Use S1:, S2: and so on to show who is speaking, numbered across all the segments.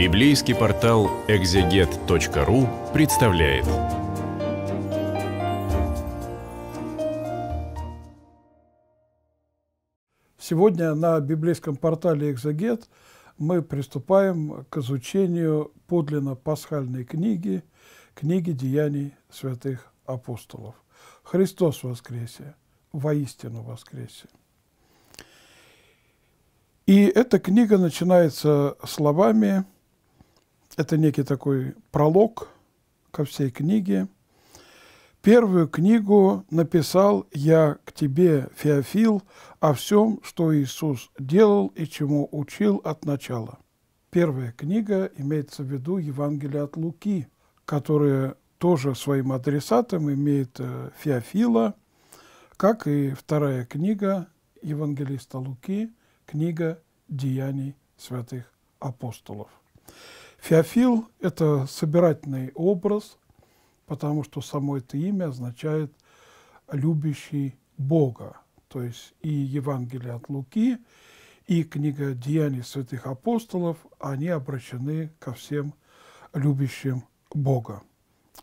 S1: Библейский портал экзегет.ру представляет.
S2: Сегодня на библейском портале «Экзегет» мы приступаем к изучению подлинно пасхальной книги, книги деяний святых апостолов. Христос воскресе, воистину воскресе. И эта книга начинается словами, это некий такой пролог ко всей книге. Первую книгу написал я к тебе, Феофил, о всем, что Иисус делал и чему учил от начала. Первая книга имеется в виду Евангелие от Луки, которое тоже своим адресатом имеет э, Феофила, как и вторая книга евангелиста Луки, книга деяний святых апостолов. Феофил – это собирательный образ, потому что само это имя означает «любящий Бога». То есть и Евангелие от Луки, и книга «Деяний святых апостолов», они обращены ко всем любящим Бога.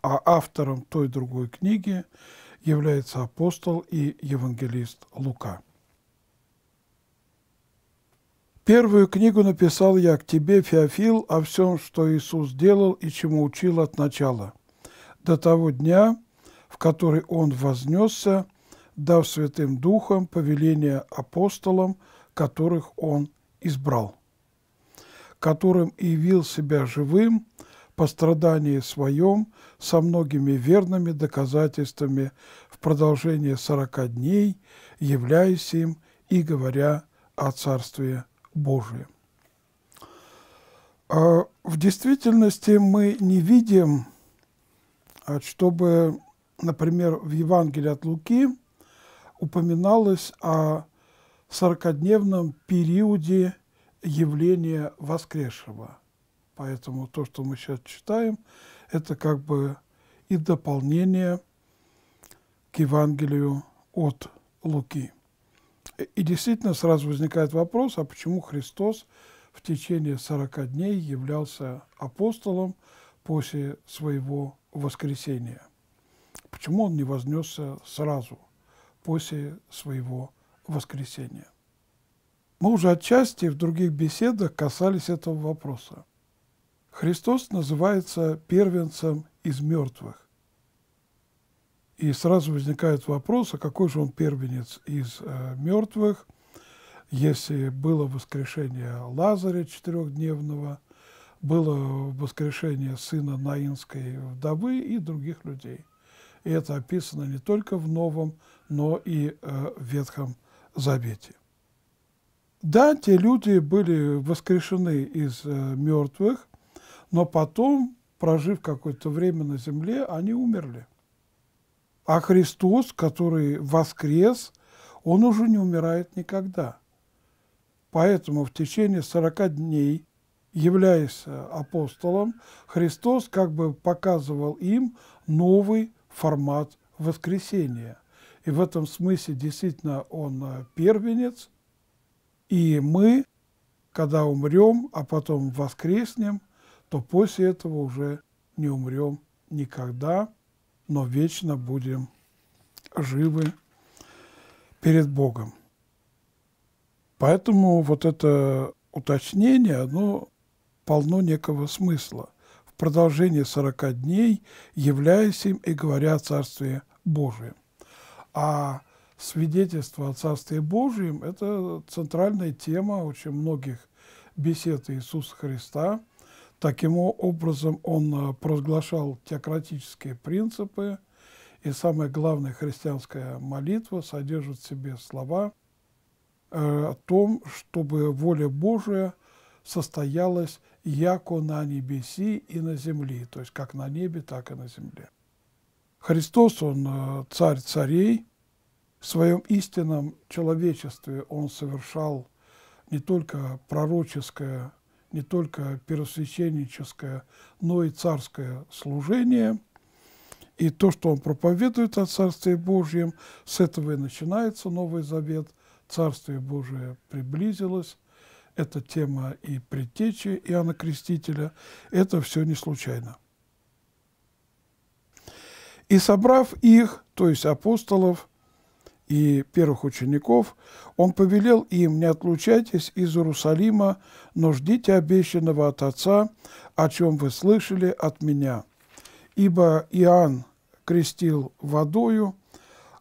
S2: А автором той другой книги является апостол и евангелист Лука. Первую книгу написал я к тебе, Феофил, о всем, что Иисус делал и чему учил от начала, до того дня, в который Он вознесся, дав Святым Духом повеление апостолам, которых Он избрал, которым явил себя живым по страдании своем со многими верными доказательствами в продолжение сорока дней, являясь им и говоря о Царстве Божие. А в действительности мы не видим, а, чтобы, например, в Евангелии от Луки упоминалось о сорокодневном периоде явления воскресшего. Поэтому то, что мы сейчас читаем, это как бы и дополнение к Евангелию от Луки. И действительно сразу возникает вопрос, а почему Христос в течение 40 дней являлся апостолом после своего воскресения? Почему он не вознесся сразу после своего воскресения? Мы уже отчасти в других беседах касались этого вопроса. Христос называется первенцем из мертвых. И сразу возникает вопрос, а какой же он первенец из э, мертвых, если было воскрешение Лазаря четырехдневного, было воскрешение сына Наинской вдовы и других людей. И это описано не только в Новом, но и э, в Ветхом Завете. Да, те люди были воскрешены из э, мертвых, но потом, прожив какое-то время на земле, они умерли. А Христос, который воскрес, он уже не умирает никогда. Поэтому в течение 40 дней, являясь апостолом, Христос как бы показывал им новый формат воскресения. И в этом смысле действительно он первенец. И мы, когда умрем, а потом воскреснем, то после этого уже не умрем никогда – но вечно будем живы перед Богом. Поэтому вот это уточнение, оно полно некого смысла. В продолжении 40 дней являясь им и говоря о Царстве Божием. А свидетельство о Царстве Божьем – это центральная тема очень многих бесед Иисуса Христа – Таким образом, он э, провозглашал теократические принципы, и самая главная христианская молитва содержит в себе слова э, о том, чтобы воля Божия состоялась яко на небеси и на земле, то есть как на небе, так и на земле. Христос, Он э, царь царей, в своем истинном человечестве Он совершал не только пророческое не только первосвященническое, но и царское служение. И то, что он проповедует о Царстве Божьем, с этого и начинается Новый Завет. Царствие Божие приблизилось. это тема и предтечи Иоанна Крестителя, это все не случайно. И собрав их, то есть апостолов и первых учеников, он повелел им, не отлучайтесь из Иерусалима, но ждите обещанного от Отца, о чем вы слышали от меня. Ибо Иоанн крестил водою,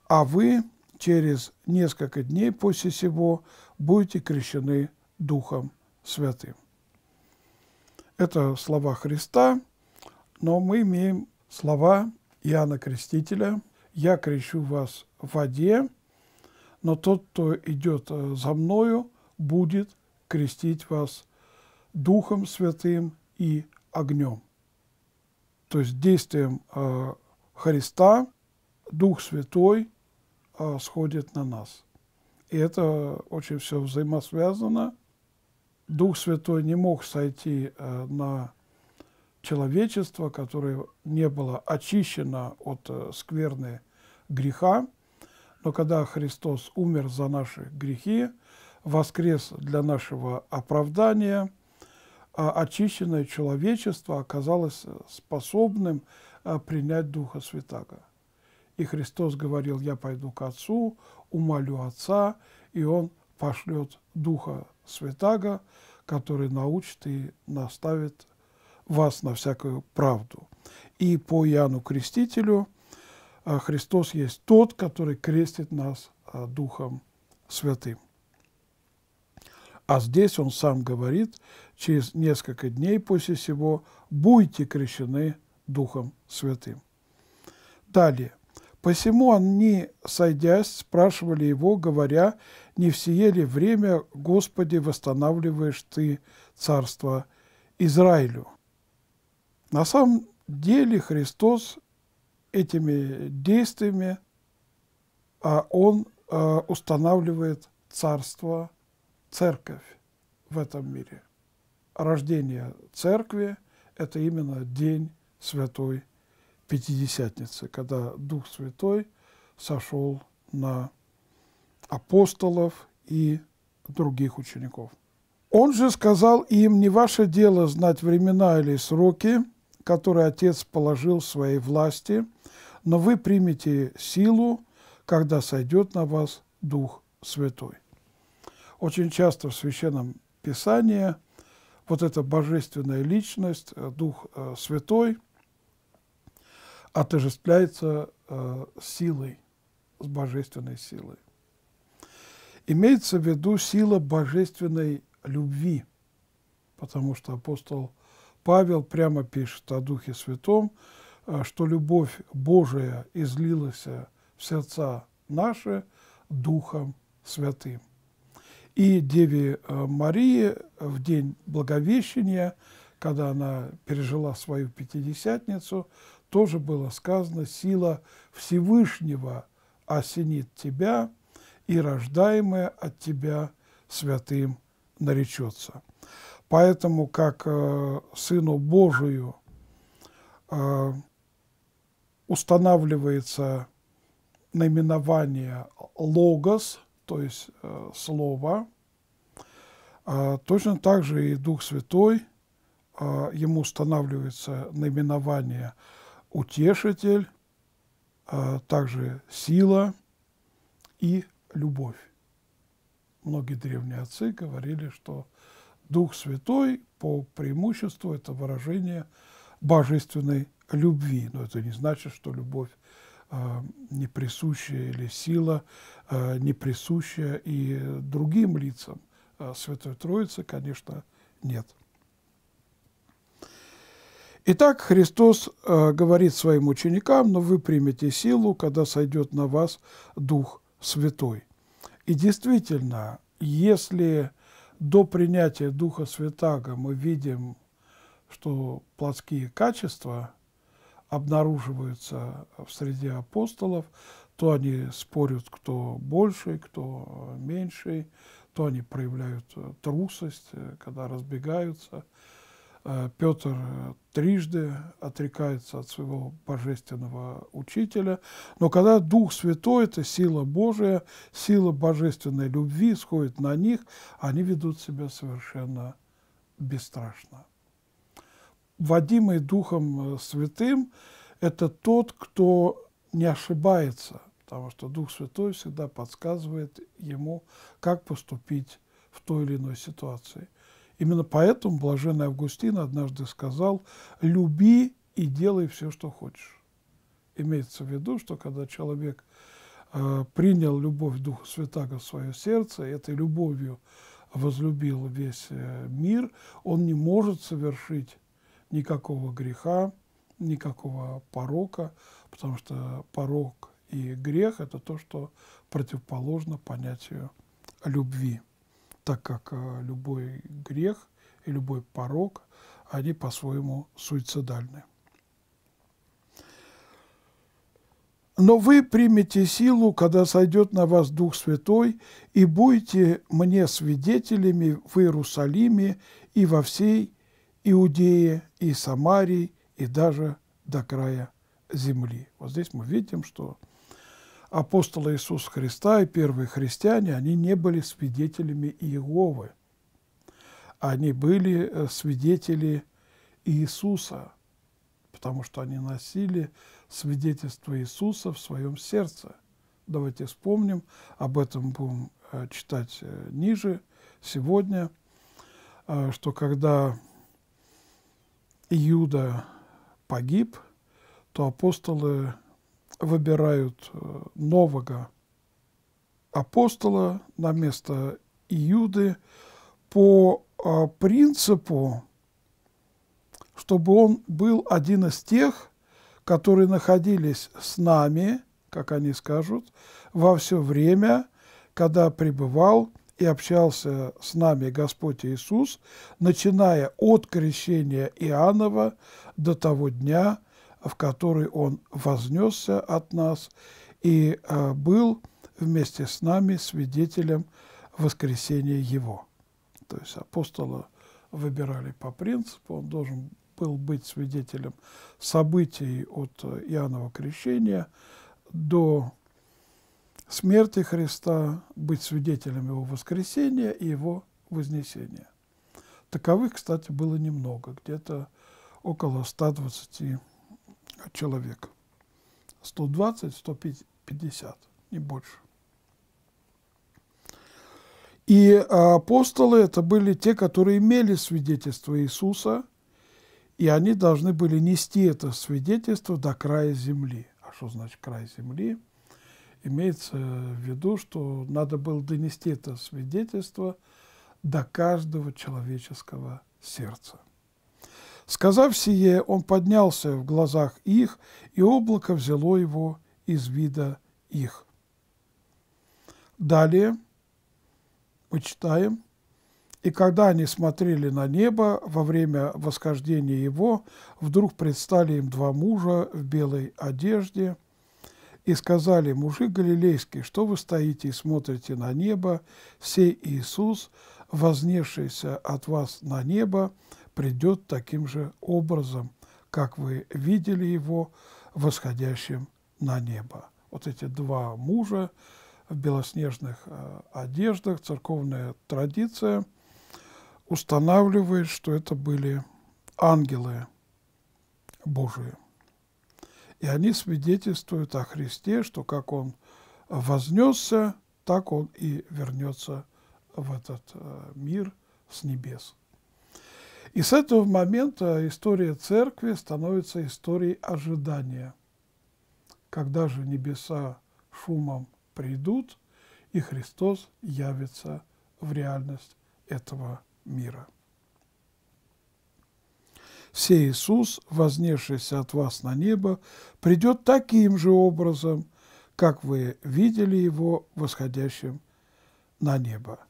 S2: а вы через несколько дней после сего будете крещены Духом Святым. Это слова Христа, но мы имеем слова Иоанна Крестителя. «Я крещу вас в воде, но тот, кто идет э, за мною, будет крестить вас Духом Святым и огнем». То есть действием э, Христа Дух Святой э, сходит на нас. И это очень все взаимосвязано. Дух Святой не мог сойти на человечество, которое не было очищено от скверны греха, но когда Христос умер за наши грехи, воскрес для нашего оправдания, а очищенное человечество оказалось способным э, принять Духа Святаго. И Христос говорил, я пойду к Отцу, умолю Отца, и Он пошлет Духа Святаго, который научит и наставит вас на всякую правду. И по Иоанну Крестителю а, Христос есть тот, который крестит нас а, Духом Святым. А здесь он сам говорит, через несколько дней после сего будете крещены Духом Святым. Далее. Посему они, сойдясь, спрашивали его, говоря, не в сие ли время, Господи, восстанавливаешь Ты царство Израилю? На самом деле Христос этими действиями а, Он а, устанавливает царство, церковь в этом мире. Рождение церкви – это именно день Святой Пятидесятницы, когда Дух Святой сошел на апостолов и других учеников. Он же сказал им, не ваше дело знать времена или сроки, который Отец положил в своей власти, но вы примете силу, когда сойдет на вас Дух Святой. Очень часто в Священном Писании вот эта божественная личность, э, Дух э, Святой, отождествляется э, силой, с божественной силой. Имеется в виду сила божественной любви, потому что апостол Павел прямо пишет о Духе Святом, э, что любовь Божия излилась в сердца наши Духом Святым. И Деве э, Марии в день Благовещения, когда она пережила свою Пятидесятницу, тоже было сказано, сила Всевышнего осенит тебя, и рождаемое от тебя святым наречется. Поэтому как э, Сыну Божию э, устанавливается наименование «логос», то есть э, «слово», э, точно так же и Дух Святой, э, ему устанавливается наименование «утешитель», э, также «сила» и «любовь». Многие древние отцы говорили, что Дух Святой по преимуществу это выражение божественной любви. Но это не значит, что любовь э, не присущая или сила э, не присущая и другим лицам э, Святой Троицы, конечно, нет. Итак, Христос э, говорит своим ученикам, но вы примете силу, когда сойдет на вас Дух Святой. И действительно, если до принятия Духа Святаго мы видим, что плотские качества обнаруживаются в среде апостолов, то они спорят, кто больше, кто меньше, то они проявляют трусость, когда разбегаются, э, Петр трижды отрекается от своего божественного учителя. Но когда Дух Святой, это сила Божия, сила божественной любви сходит на них, они ведут себя совершенно бесстрашно. Водимый Духом Святым – это тот, кто не ошибается, потому что Дух Святой всегда подсказывает ему, как поступить в той или иной ситуации. Именно поэтому Блаженный Августин однажды сказал «люби и делай все, что хочешь». Имеется в виду, что когда человек э, принял любовь Духа Святаго в свое сердце, этой любовью возлюбил весь э, мир, он не может совершить никакого греха, никакого порока, потому что порок и грех – это то, что противоположно понятию любви так как э, любой грех и любой порог, они по-своему суицидальны. Но вы примете силу, когда сойдет на вас Дух Святой, и будете мне свидетелями в Иерусалиме и во всей Иудее и Самарии, и даже до края земли. Вот здесь мы видим, что апостолы Иисуса Христа и первые христиане, они не были свидетелями Иеговы. Они были э, свидетели Иисуса, потому что они носили свидетельство Иисуса в своем сердце. Давайте вспомним, об этом будем э, читать э, ниже сегодня, что когда Иуда погиб, то апостолы выбирают э, нового апостола на место Иуды по э, принципу, чтобы он был один из тех, которые находились с нами, как они скажут, во все время, когда пребывал и общался с нами Господь Иисус, начиная от крещения Иоаннова до того дня, в который Он вознесся от нас и э, был вместе с нами свидетелем воскресения Его. То есть апостола выбирали по принципу, он должен был быть свидетелем событий от Иоаннова крещения до смерти Христа, быть свидетелем Его воскресения и Его вознесения. Таковых, кстати, было немного, где-то около 120 человек. 120-150, не больше. И апостолы это были те, которые имели свидетельство Иисуса, и они должны были нести это свидетельство до края земли. А что значит край земли? Имеется в виду, что надо было донести это свидетельство до каждого человеческого сердца. Сказав сие, он поднялся в глазах их, и облако взяло его из вида их. Далее мы читаем, «И когда они смотрели на небо во время восхождения его, вдруг предстали им два мужа в белой одежде и сказали, мужи галилейские, что вы стоите и смотрите на небо, сей Иисус, вознесшийся от вас на небо, придет таким же образом, как вы видели его восходящим на небо. Вот эти два мужа в белоснежных э, одеждах, церковная традиция устанавливает, что это были ангелы Божии. И они свидетельствуют о Христе, что как Он вознесся, так Он и вернется в этот э, мир с небес. И с этого момента история церкви становится историей ожидания. Когда же небеса шумом придут, и Христос явится в реальность этого мира. Все Иисус, вознесшийся от вас на небо, придет таким же образом, как вы видели его восходящим на небо.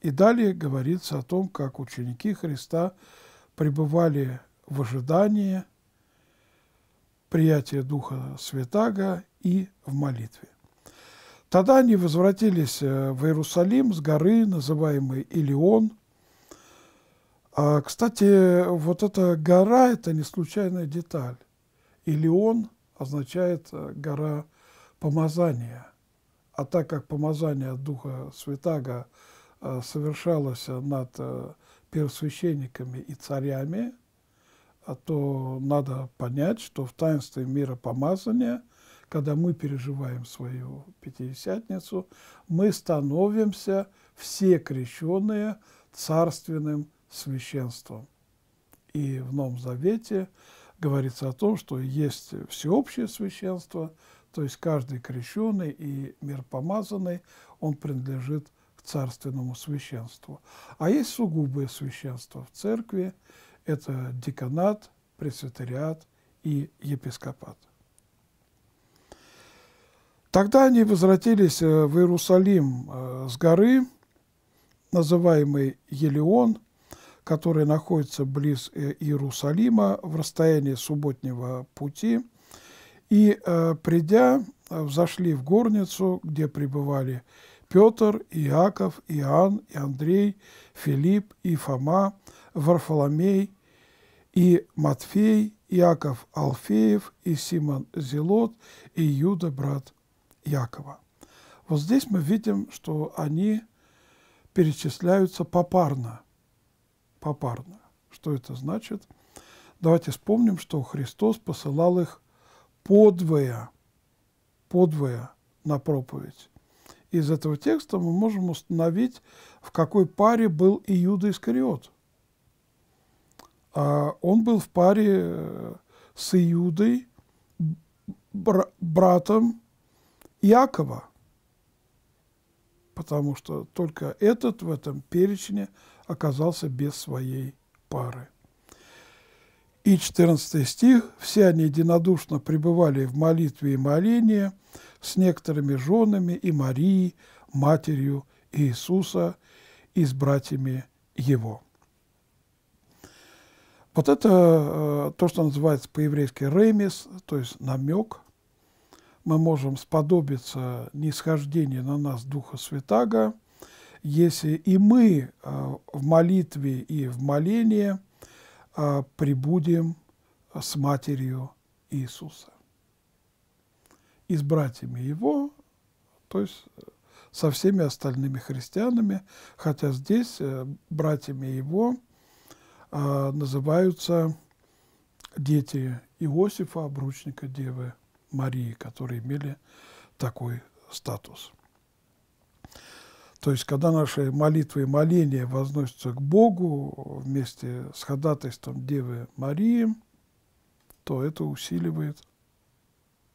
S2: И далее говорится о том, как ученики Христа – пребывали в ожидании приятия Духа Святаго и в молитве. Тогда они возвратились э, в Иерусалим с горы, называемой Илион, А, кстати, вот эта гора – это не случайная деталь. Илион означает э, гора помазания. А так как помазание Духа Святаго э, совершалось над первосвященниками и царями, то надо понять, что в таинстве мира помазания, когда мы переживаем свою Пятидесятницу, мы становимся все крещенные царственным священством. И в Новом Завете говорится о том, что есть всеобщее священство, то есть каждый крещенный и миропомазанный, он принадлежит царственному священству. А есть сугубое священство в церкви, это деканат, пресвитериат и епископат. Тогда они возвратились э, в Иерусалим э, с горы, называемый Елеон, который находится близ э, Иерусалима в расстоянии субботнего пути. И, придя, взошли в горницу, где пребывали Петр, Иаков, Иоанн, и Андрей, Филипп, и Фома, Варфоломей, и Матфей, Иаков Алфеев, и Симон Зелот, и Юда, брат Якова. Вот здесь мы видим, что они перечисляются попарно. Попарно. Что это значит? Давайте вспомним, что Христос посылал их подвое, подвое на проповедь. Из этого текста мы можем установить, в какой паре был Иуда Искариот. А он был в паре э, с Иудой, братом Иакова, потому что только этот в этом перечне оказался без своей пары. И 14 стих. «Все они единодушно пребывали в молитве и молении с некоторыми женами и Марией, матерью Иисуса и с братьями Его». Вот это э, то, что называется по-еврейски ремис, то есть намек – мы можем сподобиться нисхождения на нас Духа Святаго, если и мы а, в молитве и в молении прибудем с Матерью Иисуса. И с братьями Его, то есть со всеми остальными христианами, хотя здесь э, братьями Его а, называются дети Иосифа, обручника Девы Марии, которые имели такой статус. То есть, когда наши молитвы и моления возносятся к Богу вместе с ходатайством Девы Марии, то это усиливает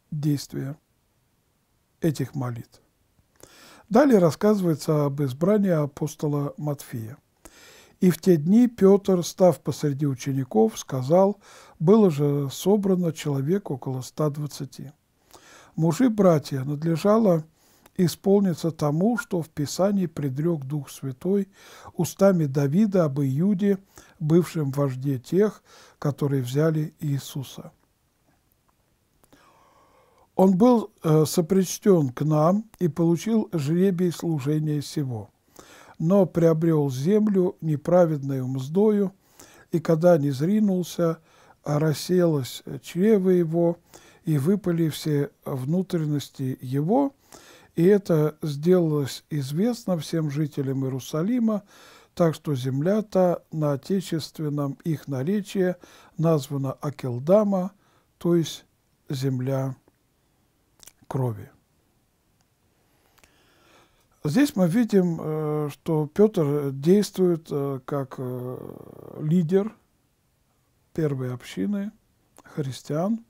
S2: действие этих молитв. Далее рассказывается об избрании апостола Матфея. «И в те дни Петр, став посреди учеников, сказал, было же собрано человек около 120. Мужи-братья, надлежало исполниться тому, что в Писании предрек Дух Святой устами Давида об Иуде, бывшем вожде тех, которые взяли Иисуса. Он был э, сопричтен к нам и получил жребий служения сего, но приобрел землю неправедной мздою, и когда не зринулся, а расселось чрево его, и выпали все внутренности его, и это сделалось известно всем жителям Иерусалима, так что земля та на отечественном их наречии названа Акелдама, то есть земля крови. Здесь мы видим, э, что Петр действует э, как э, лидер первой общины христиан,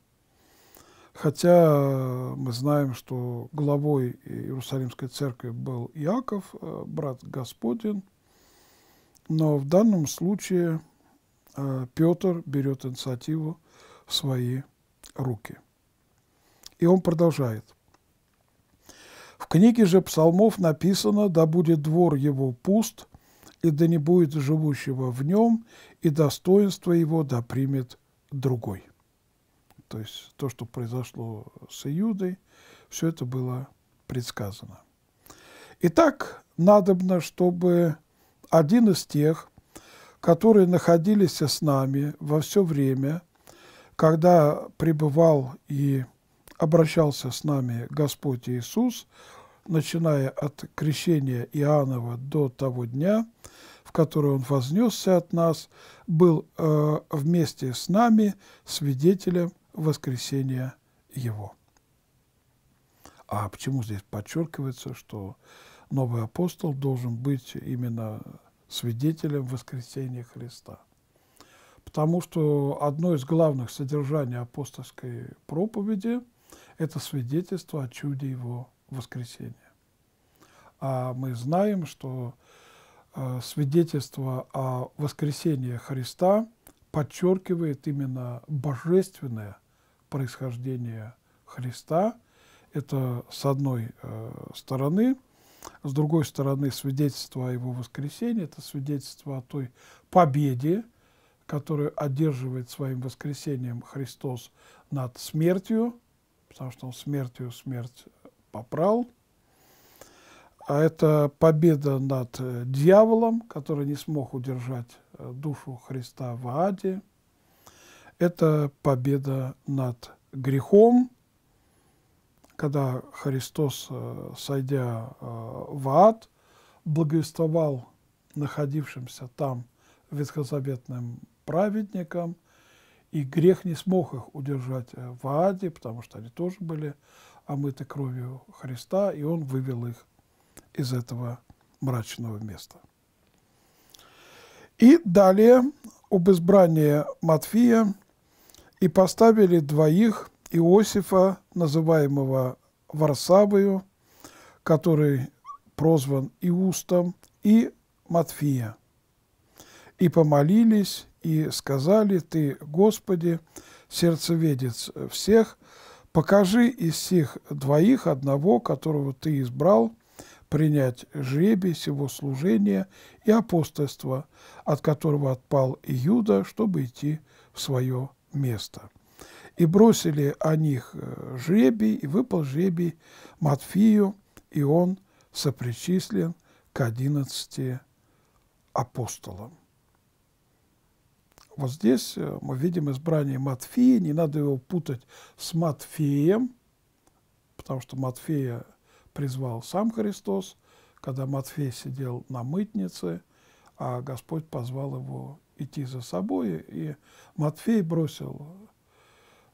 S2: хотя мы знаем, что главой Иерусалимской церкви был Иаков, э, брат Господин, но в данном случае э, Петр берет инициативу в свои руки. И он продолжает. В книге же псалмов написано «Да будет двор его пуст, и да не будет живущего в нем, и достоинство его да примет другой. То есть то, что произошло с Иудой, все это было предсказано. Итак, надобно, чтобы один из тех, которые находились с нами во все время, когда пребывал и обращался с нами Господь Иисус, начиная от крещения Иоаннова до того дня, в который Он вознесся от нас, был э, вместе с нами свидетелем воскресения Его. А почему здесь подчеркивается, что новый апостол должен быть именно свидетелем воскресения Христа? Потому что одно из главных содержаний апостольской проповеди – это свидетельство о чуде Его воскресения. А мы знаем, что э, свидетельство о воскресении Христа подчеркивает именно божественное происхождение Христа. Это с одной э, стороны. С другой стороны, свидетельство о его воскресении – это свидетельство о той победе, которую одерживает своим воскресением Христос над смертью, потому что он смертью смерть попрал. А это победа над э, дьяволом, который не смог удержать э, душу Христа в аде. Это победа над грехом, когда Христос, э, сойдя в ад, благовествовал находившимся там ветхозаветным праведникам, и грех не смог их удержать э, в аде, потому что они тоже были омыты кровью Христа, и Он вывел их из этого мрачного места. И далее об избрании Матфия и поставили двоих Иосифа, называемого Варсавою, который прозван Иустом, и Матфия. И помолились, и сказали, Ты, Господи, сердцеведец всех, покажи из всех двоих одного, которого Ты избрал, принять жребий сего служения и апостольства, от которого отпал Иуда, чтобы идти в свое место. И бросили о них э, жребий, и выпал жребий Матфию, и он сопричислен к одиннадцати апостолам. Вот здесь э, мы видим избрание Матфея, не надо его путать с Матфеем, потому что Матфея призвал сам Христос, когда Матфей сидел на мытнице, а Господь позвал его идти за собой, и Матфей бросил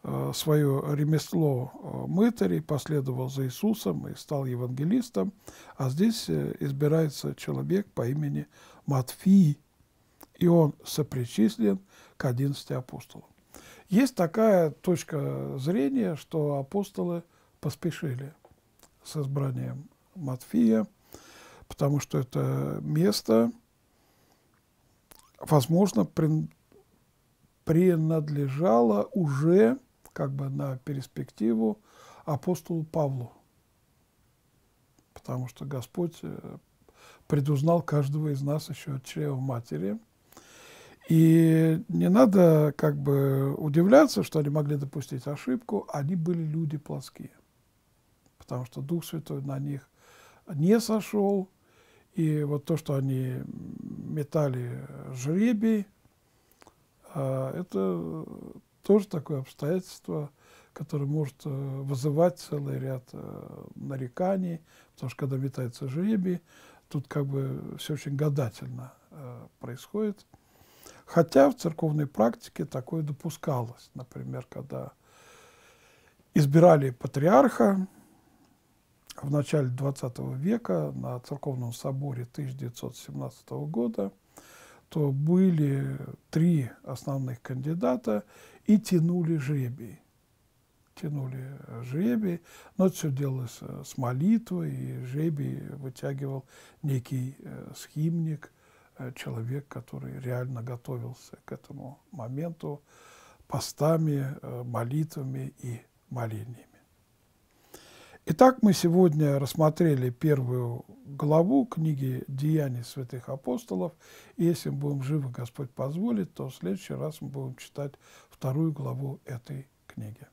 S2: э, свое ремесло э, мытарей, последовал за Иисусом и стал евангелистом, а здесь избирается человек по имени Матфий, и он сопричислен к 11 апостолам. Есть такая точка зрения, что апостолы поспешили с избранием Матфия, потому что это место, возможно, принадлежало уже как бы на перспективу апостолу Павлу, потому что Господь э, предузнал каждого из нас еще от чрева матери – и не надо как бы удивляться, что они могли допустить ошибку. Они были люди плоские, потому что Дух Святой на них не сошел. И вот то, что они метали жребий, а, это тоже такое обстоятельство, которое может э, вызывать целый ряд э, нареканий, потому что когда метается жребий, тут как бы все очень гадательно э, происходит. Хотя в церковной практике такое допускалось. Например, когда избирали патриарха в начале XX века на церковном соборе 1917 года, то были три основных кандидата и тянули жребий. Тянули жребий, но это все делалось э, с молитвой, и жребий вытягивал некий э, схимник – Э, человек, который реально готовился к этому моменту постами, молитвами и молениями. Итак, мы сегодня рассмотрели первую главу книги «Деяний святых апостолов». И если мы будем живы, Господь позволит, то в следующий раз мы будем читать вторую главу этой книги.